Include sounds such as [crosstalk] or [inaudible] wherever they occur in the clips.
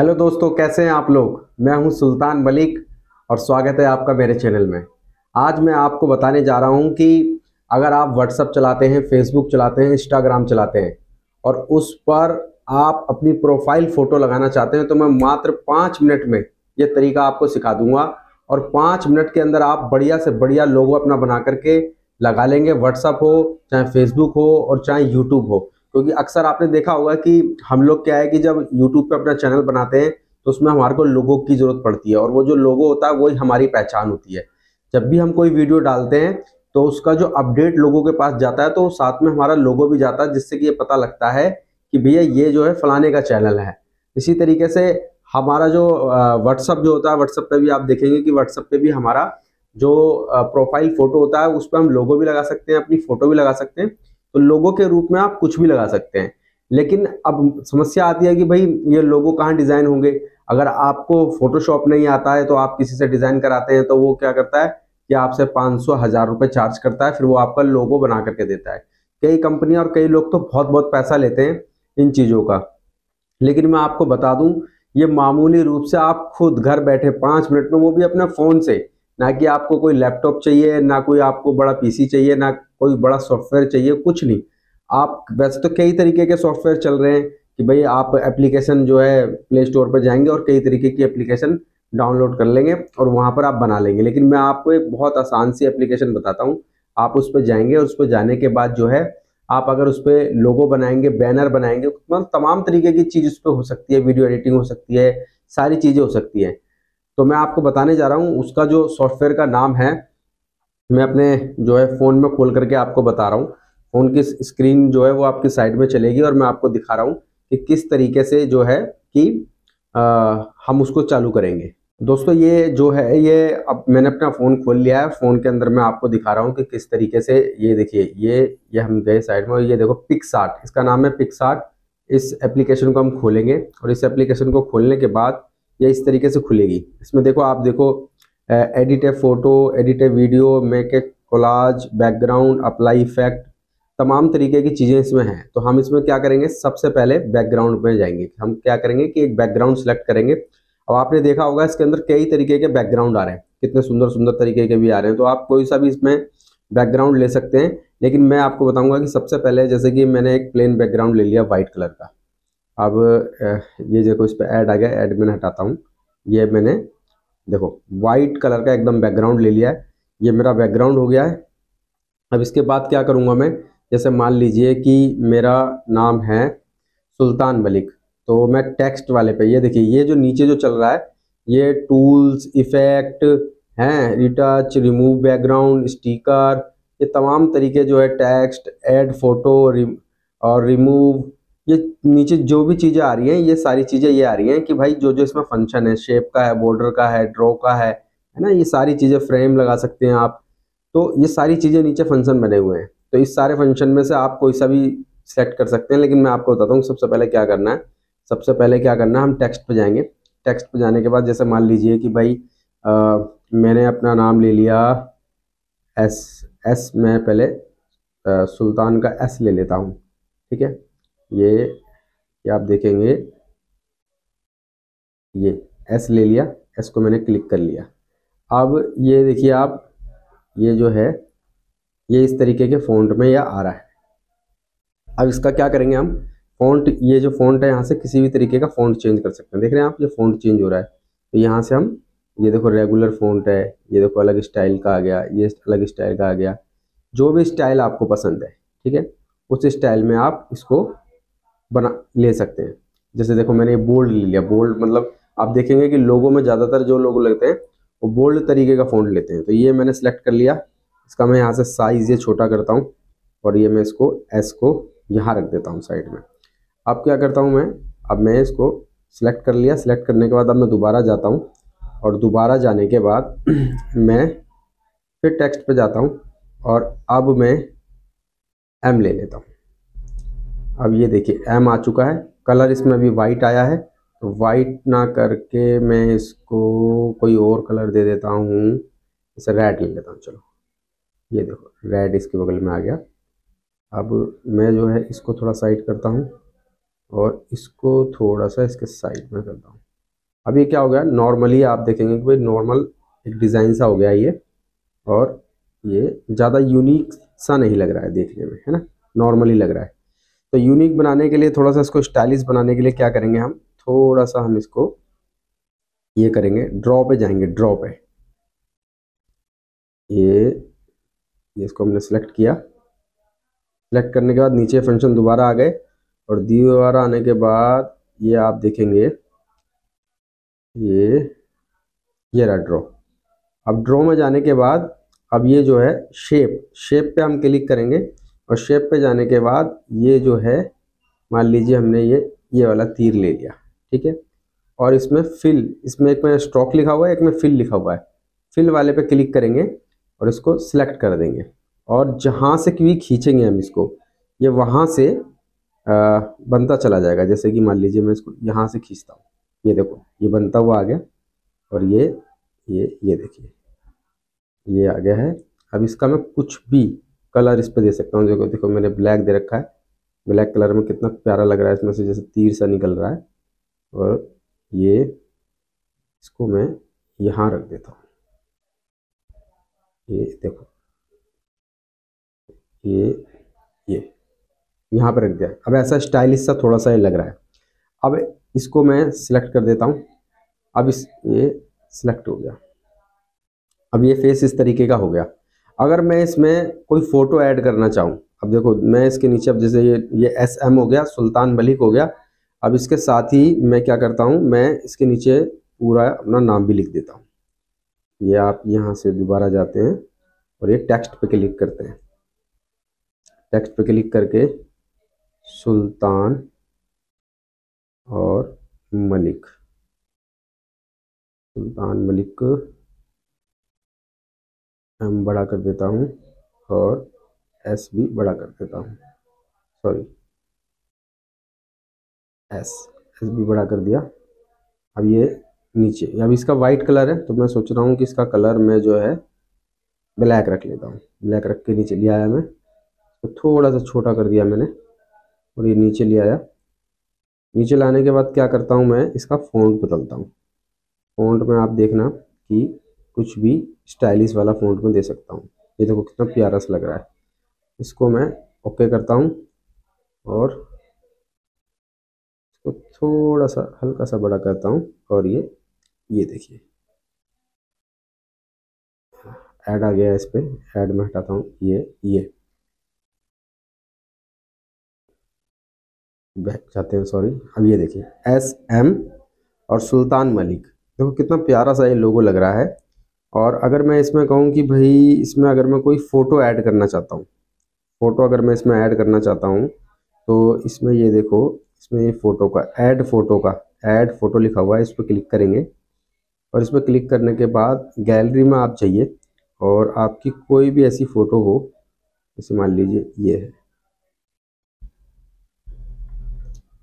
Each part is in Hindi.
हेलो दोस्तों, कैसे हैं आप लोग? मैं हूँ सुल्तान मलिक और स्वागत है आपका मेरे चैनल में। आज मैं आपको बताने जा रहा हूँ कि अगर आप व्हाट्सअप चलाते हैं फेसबुक चलाते हैं इंस्टाग्राम चलाते हैं और उस पर आप अपनी प्रोफ़ाइल फ़ोटो लगाना चाहते हैं तो मैं मात्र पाँच मिनट में ये तरीका आपको सिखा दूँगा और पाँच मिनट के अंदर आप बढ़िया से बढ़िया लोगो अपना बना करके लगा लेंगे। व्हाट्सअप हो, चाहे फेसबुक हो और चाहे यूट्यूब हो। क्योंकि अक्सर आपने देखा होगा कि हम लोग क्या है कि जब यूट्यूब पे अपना चैनल बनाते हैं तो उसमें हमारे को लोगों की ज़रूरत पड़ती है और वो जो लोगो होता है, वही हमारी पहचान होती है। जब भी हम कोई वीडियो डालते हैं तो उसका जो अपडेट लोगों के पास जाता है तो साथ में हमारा लोगो भी जाता है, जिससे कि ये पता लगता है कि भैया ये जो है फलाने का चैनल है। इसी तरीके से हमारा जो व्हाट्सअप जो होता है व्हाट्सअप पे भी आप देखेंगे कि व्हाट्सअप पे भी हमारा जो प्रोफ़ाइल फ़ोटो होता है, उस पर हम लोगो भी लगा सकते हैं, अपनी फ़ोटो भी लगा सकते हैं। तो लोगों के रूप में आप कुछ भी लगा सकते हैं। लेकिन अब समस्या आती है कि भाई, ये लोगो कहाँ डिज़ाइन होंगे? अगर आपको फोटोशॉप नहीं आता है तो आप किसी से डिज़ाइन कराते हैं तो वो क्या करता है कि आपसे पाँच सौ, हज़ार रुपये चार्ज करता है, फिर वो आपका लोगो बना करके देता है। कई कंपनियाँ और कई लोग तो बहुत बहुत पैसा लेते हैं इन चीज़ों का। लेकिन मैं आपको बता दूँ, ये मामूली रूप से आप खुद घर बैठे पाँच मिनट में वो भी अपने फ़ोन से ना कि आपको कोई लैपटॉप चाहिए, ना कोई आपको बड़ा पीसी चाहिए, ना कोई बड़ा सॉफ्टवेयर चाहिए, कुछ नहीं। आप, वैसे तो कई तरीके के सॉफ्टवेयर चल रहे हैं कि भाई आप एप्लीकेशन जो है प्ले स्टोर पर जाएँगे और कई तरीके की एप्लीकेशन डाउनलोड कर लेंगे और वहाँ पर आप बना लेंगे। लेकिन मैं आपको एक बहुत आसान सी एप्लीकेशन बताता हूँ। आप उस पर जाएँगे और उस पर जाने के बाद जो है, आप अगर उस पर लोगो बनाएँगे, बैनर बनाएँगे मतलब तमाम तरीके की चीज़ उस पर हो सकती है, वीडियो एडिटिंग हो सकती है, सारी चीज़ें हो सकती हैं। तो मैं आपको बताने जा रहा हूँ उसका जो सॉफ्टवेयर का नाम है मैं अपने जो है फ़ोन में खोल करके आपको बता रहा हूँ। फ़ोन की स्क्रीन जो है वो आपकी साइड में चलेगी और मैं आपको दिखा रहा हूँ कि किस तरीके से जो है कि आ, हम उसको चालू करेंगे। दोस्तों ये जो है ये अब मैंने अपना फ़ोन खोल लिया है। फ़ोन के अंदर मैं आपको दिखा रहा हूँ कि किस तरीके से ये देखिए ये ये हम गए साइड में ये देखो पिक्सार्ट इसका नाम है पिक्सार्ट। इस एप्लीकेशन को हम खोलेंगे और इस एप्लीकेशन को खोलने के बाद ये इस तरीके से खुलेगी। इसमें देखो, आप देखो edit a photo edit a video make a collage background apply effect तमाम तरीके की चीज़ें इसमें हैं। तो हम इसमें क्या करेंगे? सबसे पहले बैकग्राउंड में जाएँगे। हम क्या करेंगे कि एक बैकग्राउंड सेलेक्ट करेंगे। अब आपने देखा होगा, इसके अंदर कई तरीके के बैकग्राउंड आ रहे हैं। कितने सुंदर सुंदर तरीके के भी आ रहे हैं। तो आप कोई सा भी इसमें बैकग्राउंड ले सकते हैं। लेकिन मैं आपको बताऊँगा कि सबसे पहले, जैसे कि मैंने एक प्लेन बैकग्राउंड ले लिया वाइट कलर का। अब ये देखो, इस पर ऐड आ गया ऐड मैंने हटाता हूँ। ये मैंने, देखो वाइट कलर का एकदम बैकग्राउंड ले लिया है। ये मेरा बैकग्राउंड हो गया है। अब इसके बाद क्या करूँगा मैं? जैसे मान लीजिए कि मेरा नाम है सुल्तान मलिक तो मैं टेक्स्ट वाले पे, ये देखिए, ये जो नीचे जो चल रहा है, ये टूल्स इफ़ेक्ट हैं रिटच रिमूव बैकग्राउंड स्टिकर ये तमाम तरीके जो है टेक्स्ट ऐड फ़ोटो और रिमूव ये नीचे जो भी चीज़ें आ रही हैं ये सारी चीज़ें ये आ रही हैं कि भाई जो जो इसमें फ़ंक्शन है शेप का है बॉर्डर का है ड्रॉ का है है ना? ये सारी चीज़ें फ्रेम लगा सकते हैं आप। तो ये सारी चीज़ें नीचे फ़ंक्शन बने हुए हैं। तो इस सारे फ़ंक्शन में से आप कोई सा भी सेलेक्ट कर सकते हैं लेकिन मैं आपको बताता हूँ सबसे पहले क्या करना है। सबसे पहले क्या करना है हम टेक्स्ट पे जाएँगे। टेक्स्ट पे जाने के बाद जैसे मान लीजिए कि भाई आ, मैंने अपना नाम ले लिया एस एस मैं पहले आ, सुल्तान का एस ले लेता हूँ ठीक है? ये ये आप देखेंगे। ये एस ले लिया एस को मैंने क्लिक कर लिया। अब ये देखिए आप, ये जो है, ये इस तरीके के फ़ॉन्ट में यह आ रहा है। अब इसका क्या करेंगे हम? फ़ॉन्ट ये जो फ़ॉन्ट है, यहाँ से किसी भी तरीके का फ़ॉन्ट चेंज कर सकते हैं। देख रहे हैं आप, ये फ़ॉन्ट चेंज हो रहा है। तो यहाँ से हम, ये देखो रेगुलर फ़ॉन्ट है, ये देखो अलग स्टाइल का आ गया, ये अलग स्टाइल का आ गया। जो भी स्टाइल आपको पसंद है, ठीक है? उस स्टाइल में आप इसको बना, ले सकते हैं। जैसे देखो मैंने ये बोल्ड ले लिया। बोल्ड मतलब आप देखेंगे कि लोगों में ज़्यादातर जो लोग लगते हैं, वो बोल्ड तरीके का फ़ॉन्ट लेते हैं। तो ये मैंने सेलेक्ट कर लिया। इसका मैं यहाँ से साइज़ ये छोटा करता हूँ और ये मैं इसको एस को यहाँ रख देता हूँ साइड में। अब क्या करता हूँ मैं? अब मैं इसको सिलेक्ट कर लिया। सिलेक्ट करने के बाद अब मैं दोबारा जाता हूँ और दोबारा जाने के बाद [clears throat] मैं फिर टेक्स्ट पे जाता हूँ और अब मैं एम ले लेता हूँ। अब ये देखिए एम आ चुका है। कलर इसमें अभी वाइट आया है। तो वाइट ना करके मैं इसको कोई और कलर दे देता हूँ। इसे रेड ले लेता हूँ, चलो। ये देखो रेड इसके बगल में आ गया। अब मैं जो है इसको थोड़ा साइड करता हूँ और इसको थोड़ा सा इसके साइड में करता हूँ। अब ये क्या हो गया? नॉर्मली आप देखेंगे कि भाई नॉर्मल एक डिज़ाइन सा हो गया ये। और ये ज़्यादा यूनिक सा नहीं लग रहा है देखने में, है ना? नॉर्मली लग रहा है। तो यूनिक बनाने के लिए, थोड़ा सा इसको स्टाइलिश बनाने के लिए क्या करेंगे हम? थोड़ा सा हम इसको ये करेंगे ड्रॉ पे जाएँगे ड्रॉ पे। ये इसको हमने सेलेक्ट किया। सेलेक्ट करने के बाद नीचे फ़ंक्शन दोबारा आ गए और दोबारा आने के बाद ये आप देखेंगे, ये ये रहा ड्रॉ अब ड्रॉ में जाने के बाद, अब ये जो है शेप शेप पे हम क्लिक करेंगे। और शेप पे जाने के बाद ये जो है मान लीजिए हमने ये ये वाला तीर ले लिया ठीक है? और इसमें फिल इसमें एक में स्ट्रोक लिखा हुआ है एक में फिल लिखा हुआ है। फिल वाले पे क्लिक करेंगे और इसको सिलेक्ट कर देंगे। और जहाँ से भी खींचेंगे हम इसको ये वहाँ से आ, बनता चला जाएगा। जैसे कि मान लीजिए मैं इसको यहाँ से खींचता हूँ। ये देखो ये बनता हुआ आ गया। और ये ये ये देखिए ये आ गया है। अब इसका मैं कुछ भी कलर इस पर दे सकता हूँ। देखो देखो, मैंने ब्लैक दे रखा है। ब्लैक कलर में कितना प्यारा लग रहा है इसमें से, जैसे तीर सा निकल रहा है। और ये इसको मैं यहाँ रख देता हूँ। ये देखो, ये ये, यहाँ पर रख दिया। अब ऐसा स्टाइलिश सा थोड़ा सा ये लग रहा है। अब इसको मैं सिलेक्ट कर देता हूँ। अब इस, ये सिलेक्ट हो गया। अब ये फेस इस तरीके का हो गया। अगर मैं इसमें कोई फ़ोटो ऐड करना चाहूँ, अब देखो, मैं इसके नीचे, अब जैसे ये ये एस एम हो गया, सुल्तान मलिक हो गया, अब इसके साथ ही मैं क्या करता हूँ, मैं इसके नीचे पूरा अपना नाम भी लिख देता हूँ। ये आप यहाँ से दोबारा जाते हैं और ये टेक्स्ट पे क्लिक करते हैं। टेक्स्ट पे क्लिक करके सुल्तान और मलिक। सुल्तान मलिक एम बड़ा कर देता हूँ और एस भी बड़ा कर देता हूँ। सॉरी एस एस भी बड़ा कर दिया। अब ये नीचे, अब इसका वाइट कलर है तो मैं सोच रहा हूँ कि इसका कलर मैं जो है ब्लैक रख लेता हूँ। ब्लैक रख के नीचे ले आया मैं। तो थोड़ा सा छोटा कर दिया मैंने और ये नीचे ले आया नीचे लाने के बाद क्या करता हूँ मैं, इसका फ़ॉन्ट बदलता हूँ। फ़ॉन्ट में आप देखना कि कुछ भी स्टाइलिश वाला फ़ॉन्ट में दे सकता हूँ। ये देखो कितना प्यारा सा लग रहा है। इसको मैं ओके करता हूँ और इसको थोड़ा सा हल्का सा बड़ा करता हूँ और ये ये देखिए। ऐड आ गया इस पर ऐड में हटाता हूँ। ये ये। जाते हैं सॉरी अब ये देखिए एस एम और सुल्तान मलिक। देखो कितना प्यारा सा ये लोगो लग रहा है। और अगर मैं इसमें कहूँ कि भाई, इसमें अगर मैं कोई फ़ोटो ऐड करना चाहता हूँ फ़ोटो अगर मैं इसमें ऐड करना चाहता हूँ तो इसमें ये देखो, इसमें ये फ़ोटो का ऐड फ़ोटो का ऐड फ़ोटो लिखा हुआ है, इस पर क्लिक करेंगे। और इस पर क्लिक करने के बाद गैलरी में आप जाइए और आपकी कोई भी ऐसी फ़ोटो हो, जैसे मान लीजिए ये है।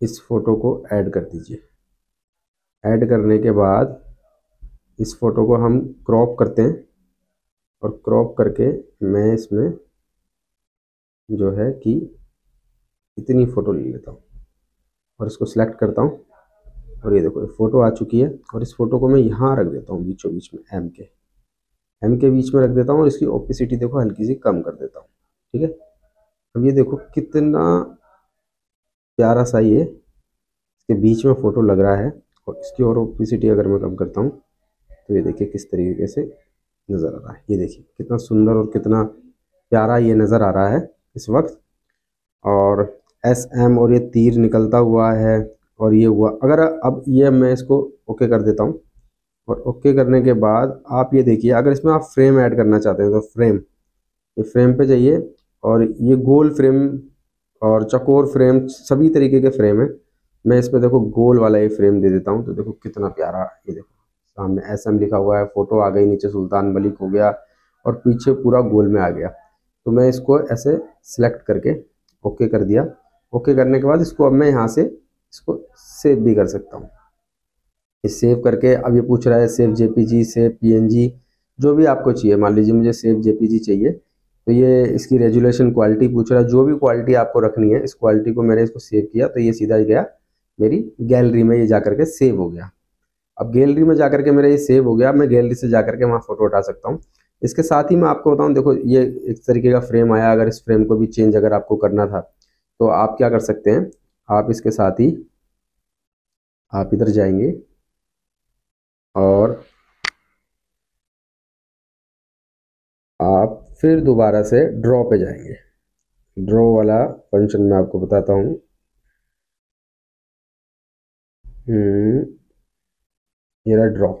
इस फ़ोटो को ऐड कर दीजिए। ऐड करने के बाद इस फ़ोटो को हम क्रॉप करते हैं और क्रॉप करके मैं इसमें जो है कि इतनी फ़ोटो ले लेता हूँ और इसको सिलेक्ट करता हूँ। और ये देखो, ये फ़ोटो आ चुकी है और इस फ़ोटो को मैं यहाँ रख देता हूँ बीचों बीच में एम के। एम के बीच में रख देता हूँ और इसकी ओपिसिटी देखो हल्की सी कम कर देता हूँ, ठीक है? अब ये देखो कितना प्यारा सा ये, इसके बीच में फ़ोटो लग रहा है और इसकी और ओपिसिटी अगर मैं कम करता हूँ तो ये देखिए किस तरीके से नज़र आ रहा है। ये देखिए, कितना सुंदर और कितना प्यारा ये नज़र आ रहा है इस वक्त। और एस एम और ये तीर निकलता हुआ है और ये हुआ, अगर अब ये मैं इसको ओके कर देता हूँ। और ओके करने के बाद आप ये देखिए, अगर इसमें आप फ्रेम ऐड करना चाहते हैं तो फ्रेम ये फ्रेम पे जाइए और ये गोल फ्रेम और चकोर फ्रेम सभी तरीके के फ्रेम है। मैं इसमें देखो गोल वाला ये फ्रेम दे देता हूँ तो देखो कितना प्यारा ये देखो। सामने एस एम लिखा हुआ है फ़ोटो आ गई नीचे सुल्तान मलिक हो गया और पीछे पूरा गोल में आ गया। तो मैं इसको ऐसे सिलेक्ट करके ओके कर दिया। ओके करने के बाद इसको अब मैं यहाँ से इसको सेव भी कर सकता हूँ। इस सेव करके अब ये पूछ रहा है सेव जेपीजी सेव पीएनजी जो भी आपको चाहिए। मान लीजिए मुझे सेव जेपीजी चाहिए तो ये इसकी रेजुलेशन क्वालिटी पूछ रहा है। जो भी क्वालिटी आपको रखनी है, इस क्वालिटी को मैंने इसको सेव किया तो ये सीधा ही गया मेरी गैलरी में, ये जा करके सेव हो गया। अब गैलरी में जाकर के मेरा ये सेव हो गया। मैं गैलरी से जाकर के वहाँ फ़ोटो उठा सकता हूँ। इसके साथ ही मैं आपको बताऊँ देखो ये एक तरीके का फ्रेम आया। अगर इस फ्रेम को भी चेंज अगर आपको करना था तो आप क्या कर सकते हैं? आप इसके साथ ही आप इधर जाएँगे और आप फिर दोबारा से ड्रॉ पे जाएँगे। ड्रॉ वाला फ़ंक्शन मैं आपको बताता हूँ। हम्म, ये रहा ड्रॉ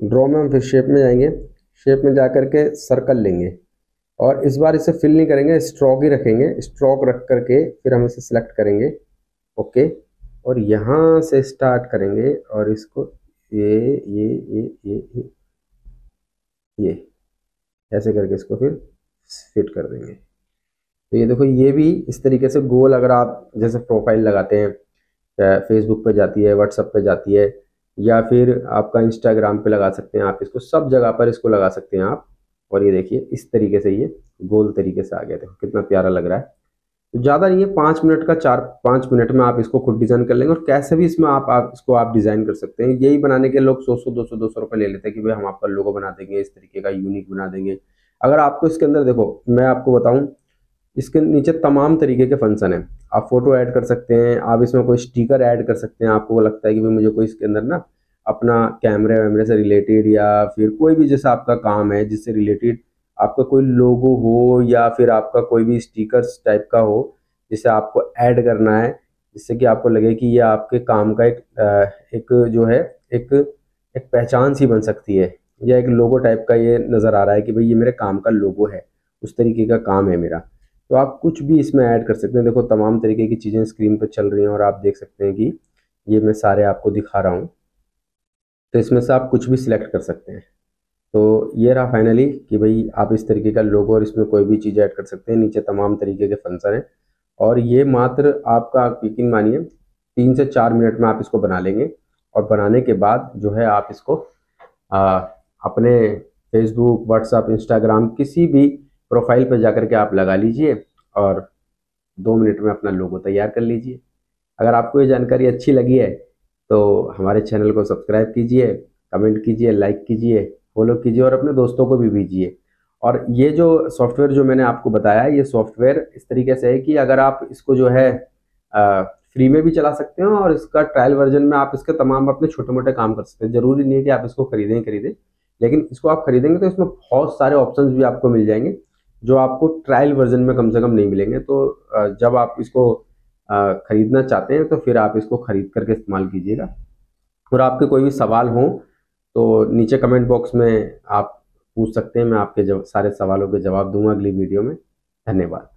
ड्रॉ में हम फिर शेप में जाएँगे. शेप में जा कर के सर्कल लेंगे. और इस बार इसे फिल नहीं करेंगे स्ट्रोक ही रखेंगे. स्ट्रोक रख करके फिर हम इसे सिलेक्ट करेंगे. ओके और यहाँ से स्टार्ट करेंगे और इसको ये ये ये ये ये ये, ऐसे करके इसको फिर फिट कर देंगे. तो ये देखो, ये भी इस तरीके से गोल अगर आप जैसे प्रोफ़ाइल लगाते हैं फेसबुक पे जाती है व्हाट्सअप पे जाती है या फिर आपका इंस्टाग्राम पे लगा सकते हैं आप इसको सब जगह पर इसको लगा सकते हैं आप। और ये देखिए इस तरीके से ये गोल तरीके से आ गया। देखो कितना प्यारा लग रहा है। तो ज़्यादा नहीं है पाँच मिनट का चार पाँच मिनट में आप इसको खुद डिज़ाइन कर लेंगे। और कैसे भी इसमें आप, आप इसको आप डिज़ाइन कर सकते हैं। यही बनाने के लोग सौ सौ दो सौ दो सौ रुपये ले लेते हैं कि भाई हम आपका लोगो बना देंगे इस तरीके का यूनिक बना देंगे। अगर आपको इसके अंदर देखो मैं आपको बताऊँ इसके नीचे तमाम तरीके के फ़ंक्शन हैं। आप फ़ोटो ऐड कर सकते हैं, आप इसमें कोई स्टिकर ऐड कर सकते हैं। आपको वो लगता है कि भाई मुझे कोई इसके अंदर ना अपना कैमरे वैमरे से रिलेटेड या फिर कोई भी जैसा आपका काम है जिससे रिलेटेड आपका कोई लोगो हो या फिर आपका कोई भी स्टिकर्स टाइप का हो, जिसे आपको ऐड करना है, जिससे कि आपको लगे कि ये आपके काम का एक एक जो है, एक एक पहचान सी बन सकती है। या एक लोगो टाइप का ये नज़र आ रहा है कि भाई ये मेरे काम का लोगो है, उस तरीके का काम है मेरा। तो आप कुछ भी इसमें ऐड कर सकते हैं। देखो तमाम तरीके की चीज़ें स्क्रीन पर चल रही हैं और आप देख सकते हैं कि ये मैं सारे आपको दिखा रहा हूँ। तो इसमें से आप कुछ भी सिलेक्ट कर सकते हैं। तो ये रहा फाइनली कि भाई आप इस तरीके का लोगो और इसमें कोई भी चीज़ ऐड कर सकते हैं। नीचे तमाम तरीके के फ़ंक्शन हैं। और ये मात्र आपका यकीन मानिए तीन से चार मिनट में आप इसको बना लेंगे। और बनाने के बाद जो है आप इसको आ, अपने फेसबुक व्हाट्सअप इंस्टाग्राम किसी भी प्रोफ़ाइल पर जाकर के आप लगा लीजिए और दो मिनट में अपना लोगो तैयार कर लीजिए। अगर आपको ये जानकारी अच्छी लगी है तो हमारे चैनल को सब्सक्राइब कीजिए कमेंट कीजिए लाइक कीजिए फॉलो कीजिए और अपने दोस्तों को भी भेजिए। और ये जो सॉफ्टवेयर जो मैंने आपको बताया ये सॉफ्टवेयर इस तरीके से है कि अगर आप इसको जो है आ, फ्री में भी चला सकते हो और इसका ट्रायल वर्जन में आप इसके तमाम अपने छोटे मोटे काम कर सकते हैं। ज़रूरी नहीं है कि आप इसको खरीदें खरीदें लेकिन इसको आप खरीदेंगे तो इसमें बहुत सारे ऑप्शंस भी आपको मिल जाएँगे। जो आपको ट्रायल वर्जन में कम से कम नहीं मिलेंगे तो जब आप इसको ख़रीदना चाहते हैं तो फिर आप इसको ख़रीद करके इस्तेमाल कीजिएगा। और आपके कोई भी सवाल हों तो नीचे कमेंट बॉक्स में आप पूछ सकते हैं, मैं आपके सारे सवालों के जवाब दूँगा अगली वीडियो में। धन्यवाद।